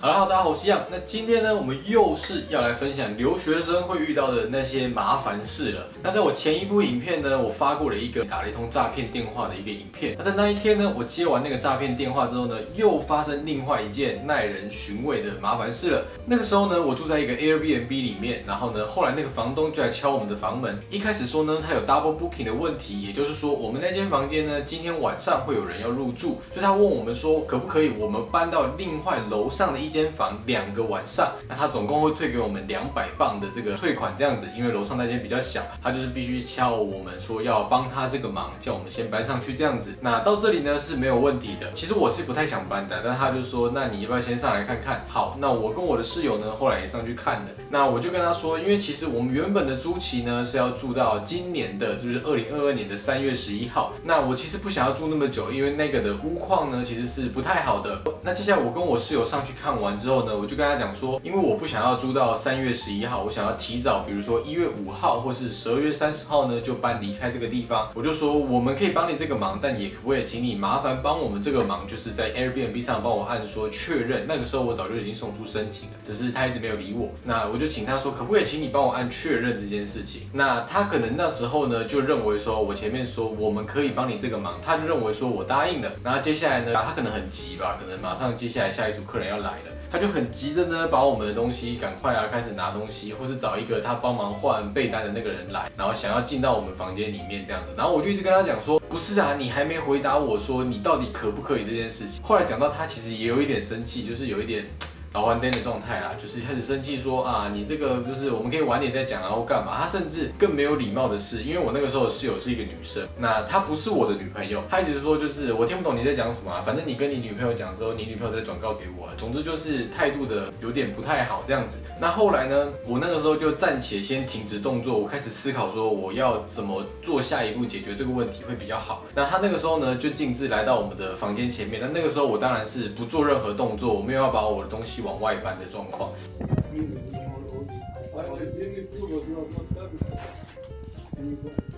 好了，大家好，我是样。那今天呢，我们又是要来分享留学生会遇到的那些麻烦事了。那在我前一部影片呢，我发过了一个打了一通诈骗电话的一个影片。那在那一天呢，我接完那个诈骗电话之后呢，又发生另外一件耐人寻味的麻烦事了。那个时候呢，我住在一个 Airbnb 里面，然后呢，后来那个房东就来敲我们的房门。一开始说呢，他有 double booking 的问题，也就是说，我们那间房间呢，今天晚上会有人要入住，所以他问我们说，可不可以我们搬到另外楼上的一。一间房两个晚上，那他总共会退给我们两百磅的这个退款这样子，因为楼上那间比较小，他就是必须敲我们说要帮他这个忙，叫我们先搬上去这样子。那到这里呢是没有问题的，其实我是不太想搬的，但他就说，那你要不要先上来看看？好，那我跟我的室友呢后来也上去看了，那我就跟他说，因为其实我们原本的租期呢是要住到今年的，就是二零二二年的三月十一号。那我其实不想要住那么久，因为那个的屋况呢其实是不太好的。那接下来我跟我室友上去看。完之后呢，我就跟他讲说，因为我不想要租到三月十一号，我想要提早，比如说一月五号或是十二月三十号呢，就搬离开这个地方。我就说我们可以帮你这个忙，但也可不可以请你麻烦帮我们这个忙，就是在 Airbnb 上帮我按说确认。那个时候我早就已经送出申请了，只是他一直没有理我。那我就请他说，可不可以请你帮我按确认这件事情？那他可能那时候呢就认为说我前面说我们可以帮你这个忙，他就认为说我答应了。然后接下来呢，他可能很急吧，可能马上接下来下一组客人要来了。他就很急着呢，把我们的东西赶快啊，开始拿东西，或是找一个他帮忙换被单的那个人来，然后想要进到我们房间里面这样子。然后我就一直跟他讲说，不是啊，你还没回答我说你到底可不可以这件事情。后来讲到他其实也有一点生气，就是有一点。老玩灯的状态啦，就是开始生气说啊，你这个就是我们可以晚点再讲啊，或干嘛？他甚至更没有礼貌的是，因为我那个时候室友是一个女生，那她不是我的女朋友，她一直说就是我听不懂你在讲什么啊，反正你跟你女朋友讲之后，你女朋友再转告给我，啊总之就是态度的有点不太好这样子。那后来呢，我那个时候就暂且先停止动作，我开始思考说我要怎么做下一步解决这个问题会比较好。那他那个时候呢，就径自来到我们的房间前面，那那个时候我当然是不做任何动作，我没有要把我的东西。往外搬的状况。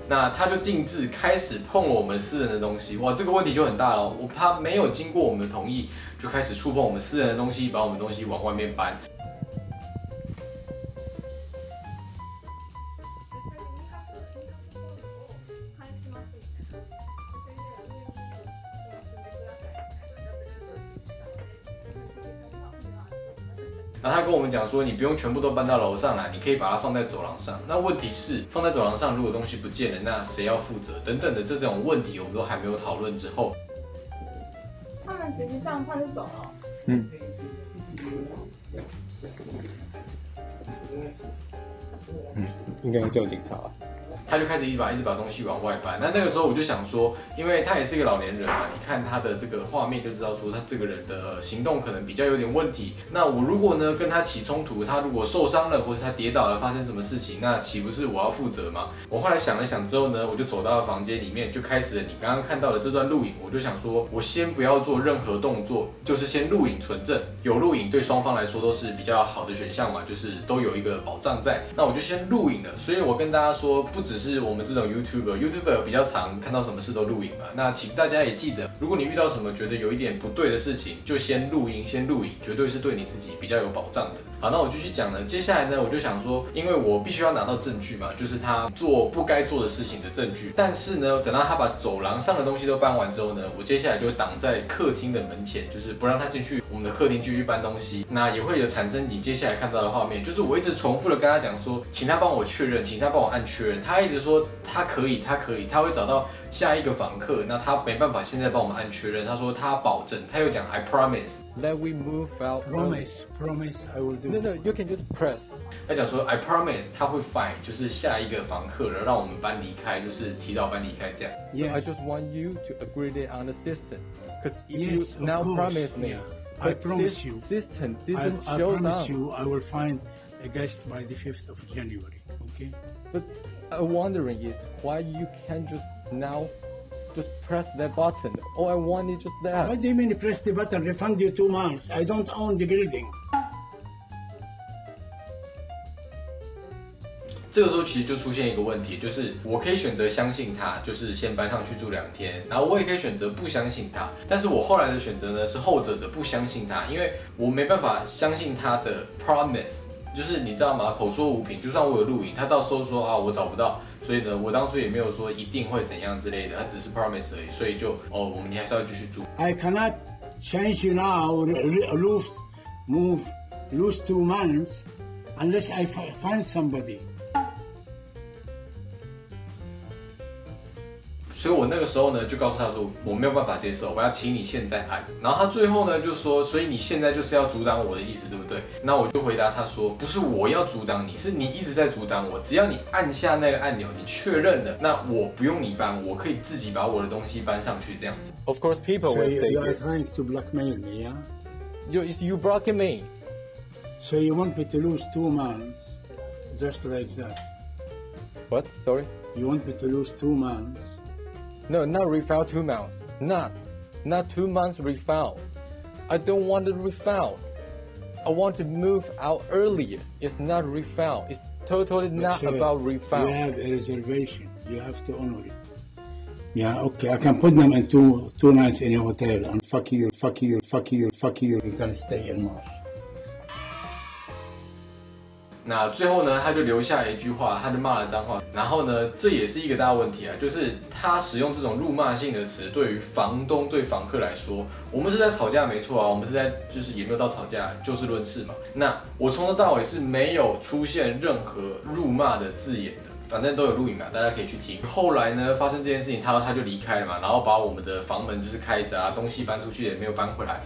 那他就径自开始碰我们私人的东西，哇，这个问题就很大了。我怕没有经过我们的同意，就开始触碰我们私人的东西，把我们东西往外面搬。那他跟我们讲说，你不用全部都搬到楼上来，你可以把它放在走廊上。那问题是，放在走廊上，如果东西不见了，那谁要负责？等等的这种问题，我们都还没有讨论之后，他们直接这样放就走了。嗯。嗯，应该要叫警察。他就开始一直把一直把东西往外搬。那那个时候我就想说，因为他也是一个老年人嘛，你看他的这个画面就知道说他这个人的行动可能比较有点问题。那我如果呢跟他起冲突，他如果受伤了或是他跌倒了发生什么事情，那岂不是我要负责吗？我后来想了想之后呢，我就走到了房间里面，就开始了你刚刚看到的这段录影。我就想说，我先不要做任何动作，就是先录影存证。有录影对双方来说都是比较好的选项嘛，就是都有一个保障在。那我就先录影了。所以我跟大家说，不只是我们这种 YouTuber，YouTuber 比较常看到什么事都录影嘛。那请大家也记得，如果你遇到什么觉得有一点不对的事情，就先录音，先录影，绝对是对你自己比较有保障的。好，那我继续讲呢。接下来呢，我就想说，因为我必须要拿到证据嘛，就是他做不该做的事情的证据。但是呢，等到他把走廊上的东西都搬完之后呢，我接下来就会挡在客厅的门前，就是不让他进去我们的客厅继续搬东西。那也会有产生你接下来看到的画面，就是我一直重复的跟他讲说，请他帮我确认，请他帮我按确认。他一直说。他可以，他可以，他会找到下一个房客。那他没办法现在帮我们按确认。他说他保证，他又讲 I promise。Let we move out. Promise, promise, I will do. No, no, you can just press. 他讲说 I promise，他会 find 就是下一个房客了，让我们搬离开，就是提早搬离开这样。Yeah, I just want you to agree it on the system. Cause if you now promise me, I promise you, system didn't show up. I promise you, I will find a guest by the 5th of January. Okay. But I'm wondering is why you can't just now just press that button. All I want is just that. What do you mean press the button, refund you two months? I don't own the building. 这个时候其实就出现一个问题，就是我可以选择相信他，就是先搬上去住两天，然后我也可以选择不相信他。但是我后来的选择呢是后者的不相信他，因为我没办法相信他的 promise，就是你知道吗？口说无凭，就算我有录影，他到时候说啊我找不到，所以呢我当初也没有说一定会怎样之类的，他只是 promise 而已，所以就哦我们你还是要继续住。I cannot change you now, or re- lose, move, lose two months, unless I fi- find somebody. 所以我那个时候呢，就告诉他说我没有办法接受，我要请你现在按。然后他最后呢就说，所以你现在就是要阻挡我的意思，对不对？那我就回答他说，不是我要阻挡你，是你一直在阻挡我。只要你按下那个按钮，你确认了，那我不用你搬，我可以自己把我的东西搬上去，这样子。Of course, people will you, say, you are trying to blackmail me, yeah? you, it's you blocking me. So you want me to lose two months, just like that. What? Sorry? You want me to lose two months. No, not refile two months. Not, not two months refile. I don't want to refile. I want to move out earlier. It's not refile. It's totally not So about You refile. have a reservation. You have to honor it. Yeah, okay. I can put them in two two nights in a hotel and fuck you, fuck you, fuck you, fuck you. You can stay in Mars. 那最后呢，他就留下一句话，他就骂了脏话。然后呢，这也是一个大问题啊，就是他使用这种辱骂性的词，对于房东对房客来说，我们是在吵架没错啊，我们是在就是也没有到吵架，就事论事嘛。那我从头到尾是没有出现任何辱骂的字眼的。反正都有录影嘛，大家可以去听。后来呢，发生这件事情，他他就离开了嘛，然后把我们的房门就是开着啊，东西搬出去也没有搬回来。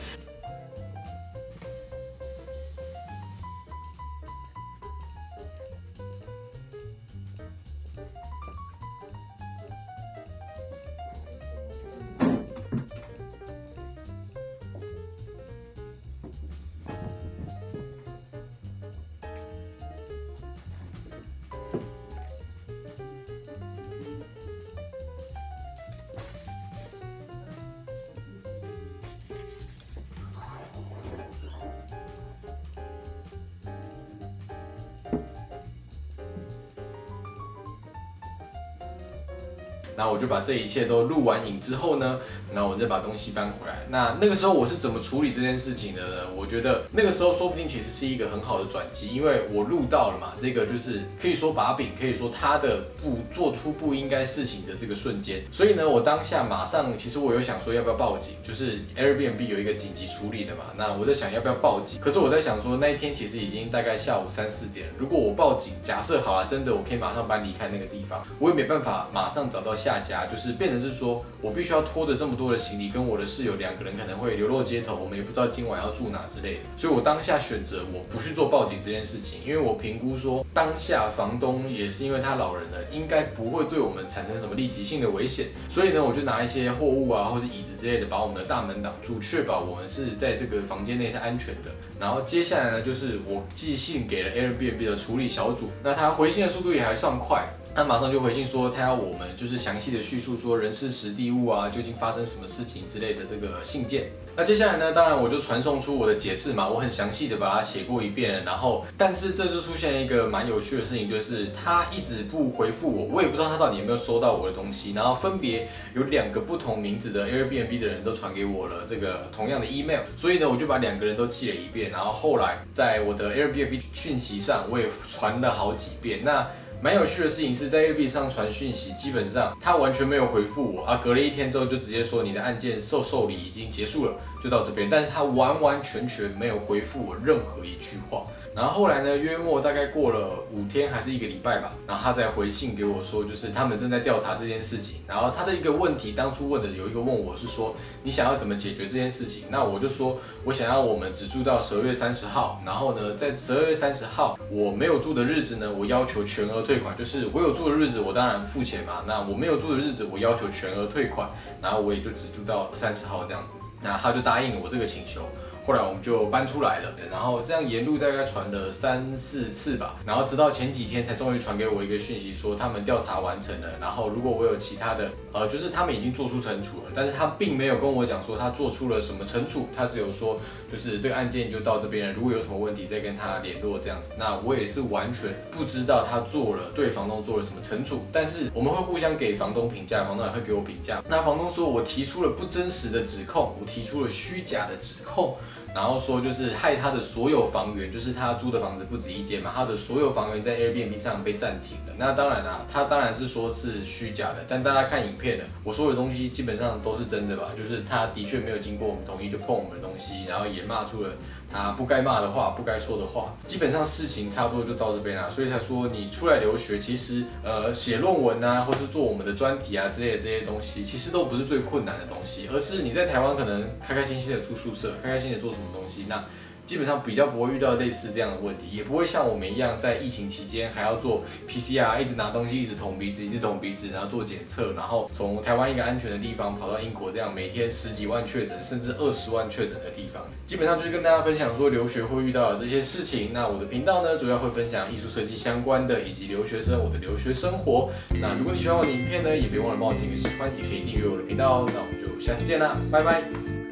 那我就把这一切都录完影之后呢，那我再把东西搬回来。那那个时候我是怎么处理这件事情的呢？我觉得那个时候说不定其实是一个很好的转机，因为我录到了嘛，这个就是可以说把柄，可以说他的不做出不应该事情的这个瞬间。所以呢，我当下马上，其实我有想说要不要报警，就是 Airbnb 有一个紧急处理的嘛，那我在想要不要报警。可是我在想说那一天其实已经大概下午三四点，如果我报警，假设好了，真的我可以马上搬离开那个地方，我也没办法马上找到下家，就是变成是说我必须要拖着这么多的行李，跟我的室友两个人可能会流落街头，我们也不知道今晚要住哪之类的，所以我当下选择我不去做报警这件事情，因为我评估说当下房东也是因为他老人了，应该不会对我们产生什么立即性的危险，所以呢，我就拿一些货物啊或是椅子之类的把我们的大门挡住，确保我们是在这个房间内是安全的。然后接下来呢，就是我寄信给了 Airbnb 的处理小组，那他回信的速度也还算快。他马上就回信说，他要我们就是详细的叙述说人事实地物啊，究竟发生什么事情之类的这个信件。那接下来呢，当然我就传送出我的解释嘛，我很详细的把它写过一遍。然后，但是这就出现一个蛮有趣的事情，就是他一直不回复我，我也不知道他到底有没有收到我的东西。然后分别有两个不同名字的 Airbnb 的人都传给我了这个同样的 email，所以呢，我就把两个人都记了一遍。然后后来在我的 Airbnb 讯息上，我也传了好几遍。那蛮有趣的事情是在 A P P 上传讯息，基本上他完全没有回复我啊。隔了一天之后就直接说你的案件受受理已经结束了，就到这边。但是他完完全全没有回复我任何一句话。然后后来呢，约莫大概过了五天还是一个礼拜吧，然后他再回信给我说，就是他们正在调查这件事情。然后他的一个问题，当初问的有一个问我是说，你想要怎么解决这件事情？那我就说我想要我们只住到十二月三十号，然后呢，在十二月三十号我没有住的日子呢，我要求全额退退款。就是我有住的日子，我当然付钱嘛。那我没有住的日子，我要求全额退款，然后我也就只住到三十号这样子。那他就答应了我这个请求。后来我们就搬出来了，然后这样沿路大概传了三四次吧，然后直到前几天才终于传给我一个讯息，说他们调查完成了，然后如果我有其他的，呃，就是他们已经做出惩处了，但是他并没有跟我讲说他做出了什么惩处，他只有说就是这个案件就到这边了，如果有什么问题再跟他联络这样子。那我也是完全不知道他做了对房东做了什么惩处，但是我们会互相给房东评价，房东也会给我评价。那房东说我提出了不真实的指控，我提出了虚假的指控。然后说就是害他的所有房源，就是他租的房子不止一间嘛，他的所有房源在 Airbnb 上被暂停了。那当然啦，他当然是说是虚假的，但大家看影片的，我说的东西基本上都是真的吧？就是他的确没有经过我们同意就碰我们的东西，然后也骂出了。啊不该骂的话，不该说的话，基本上事情差不多就到这边了，所以才说你出来留学，其实呃写论文啊，或是做我们的专题啊之类的这些东西，其实都不是最困难的东西，而是你在台湾可能开开心心的住宿舍，开开心心的做什么东西，那。基本上比较不会遇到类似这样的问题，也不会像我们一样在疫情期间还要做 PCR，一直拿东西一直捅鼻子，一直捅鼻子，然后做检测，然后从台湾一个安全的地方跑到英国这样每天十几万确诊，甚至二十万确诊的地方，基本上就是跟大家分享说留学会遇到的这些事情。那我的频道呢，主要会分享艺术设计相关的，以及留学生我的留学生活。那如果你喜欢我的影片呢，也别忘了帮我点个喜欢，也可以订阅我的频道哦。那我们就下次见啦，拜拜。